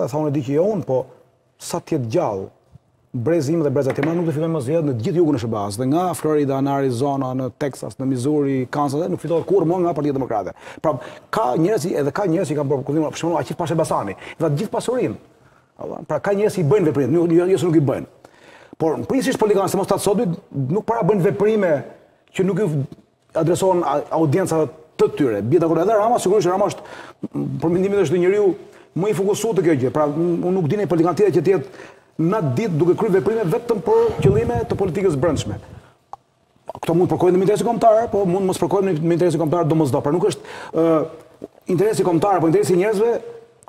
E thonë, e di që jo unë, po sa të jetë gjallë, brezi im dhe brezat e mëparë nuk të fitojnë më zgjedhjet në gjithë jugun e SHBA-s, dhe nga Florida, në Arizona, në Texas, në Missouri, Kansas, nuk fitohet kurrë më nga Partia Demokrate. Pra, ka njerëz që edhe ka njerëz që kanë bërë kundërshtim, për shembull Aqil Pashe Basani, i dha gjithë pasurinë. Pra ka njerëz që i bëjnë veprimet, jo, jo, jo se nuk i bëjnë. Por përgjithësisht politikanët, sidomos të sotit, nuk para bëjnë veprime që nuk u adresohen audiencave të tyre. Bie dakord edhe Rama, sigurisht Rama është për mendimin tim njeriu më i fokusuar te kjo gjë. Pra unë nuk di një politikan tjetër që të jetë në ditë duke kryer veprime vetëm për qëllime të politikës së brendshme. Këto mund të përkojnë me interesin kombëtar, po mund mos përkojnë me interesin kombëtar domosdo. Pra nuk është ë interesi kombëtar apo interesi i njerëzve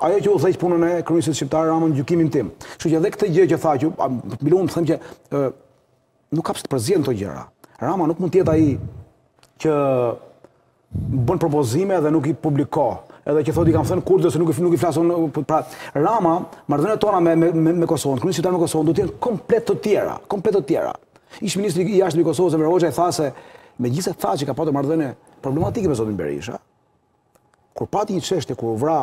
ajo që udhëheq punën e kryeministrit shqiptar Rama në gjykimin tim. Kështu që edhe këtë gjë që tha që më të them që Nuk ka pse të përzihen këto gjëra. Rama nuk mund të jetë ai që bën propozime dhe nuk i publikon. Edhe që thotë i kam thënë Kurtit se nuk i nuk i flas unë pra Rama, marrëdhëniet tona me me me, me Kosovën, kur flitet me Kosovën duhet të jenë komplet të tjera, komplet të tjera. Ish ministri i jashtëm i Kosovës Enver Hoxhaj tha se megjithëse tha që ka patur marrëdhënie problematike me zotin Berisha, Kur pati një çështje kur u vra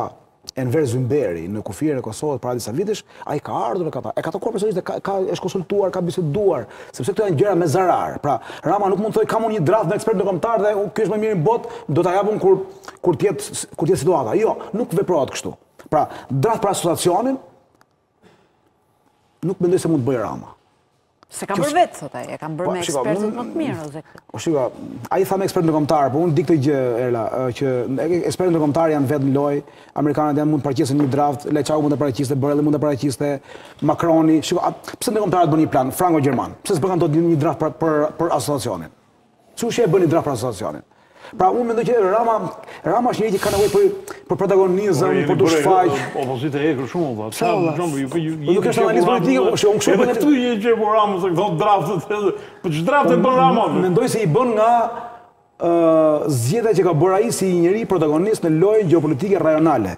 Enver Zymberi në kufirin e Kosovës para disa vitesh, ai ka ardhur, e ka takuar, e ka takuar personalisht dhe ka, ka është konsultuar, ka biseduar, sepse këto janë gjëra me zarar. Pra, Rama nuk mund të thojë kam unë një draft me ekspertë ndërkombëtarë dhe ky është më i miri në botë, do ta jap unë kur kur të jetë kur të jetë situata. Jo, nuk veprohet kështu. Pra, draft për asociacionin nuk mendoj se mund të bëjë Rama. S'e kam bërë vetë, thotë ai, e kam bërë po, me ekspertët më të mirë, ozek. O po, shiko, ai tha me ekspertët ndërkombëtarë, po unë di këtë gjë, Erla, që ekspertët ndërkombëtarë janë vetë në lojë, amerikanët mund të paraqesin një draft, Lajçaku mund ta paraqiste, Borelli mund ta paraqiste, Makroni, shiko, pse ndërkombëtarët bënë një plan, Franko-Gjerman, pse s'e bëkan dot një draft për, për, për asociacionin? Kështu që e bëni draft për asociacionin. Pra unë mendoj që Rama Rama është njeri që ka nevojë për për protagonizëm, po për t'u shfaq. Opozita e egër shumë valla. Sa më shumë ju ju. Po nuk është analizë politike, po është unë kështu. Edhe këtu një gjë pse Rama, pse këto draftet. Po ç'drafte po bën Rama? Mendoj se i bën nga ë zgjedhja që ka bërë ai si njeri protagonist në lojën gjeopolitike rajonale.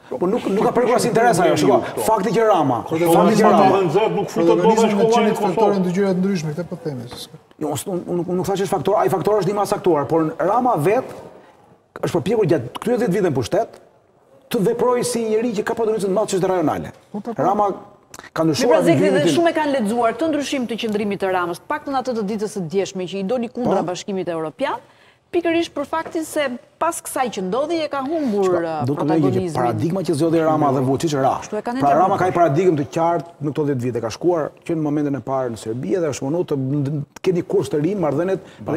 Po nuk nuk ka prekur as interes ajo, shiko. Fakti që Rama, fakti që Rama. Kanë zot nuk futen dot as shkollën në Kosovë. Janë gjëra të ndryshme këto po themi. Jo, unë nuk nuk thashë faktor, ai faktor është i pacaktuar, por Rama vetë është përpjekur gjatë këtyre 10 viteve në pushtet të veprojë si njeri që ka protagonizëm të madh në çështje rajonale. Po, po, po. Rama ka ndryshuar në vitin. Dhe shumë e kanë lexuar këtë ndryshim të qëndrimit të Ramës, paktën atë të ditës së djeshme që i doli kundra Bashkimit Evropian. Pikërisht për faktin se pas kësaj që ndodhi e ka humbur protagonizmin. Do të thotë një gjë, paradigma që zgjodhi Rama dhe Vuçiç ra. Pra Rama ka një paradigmë të qartë në këto 10 vjet, e ka shkuar që në momentin e parë në Serbi dhe është munduar të ketë një kurs të ri në marrëdhëniet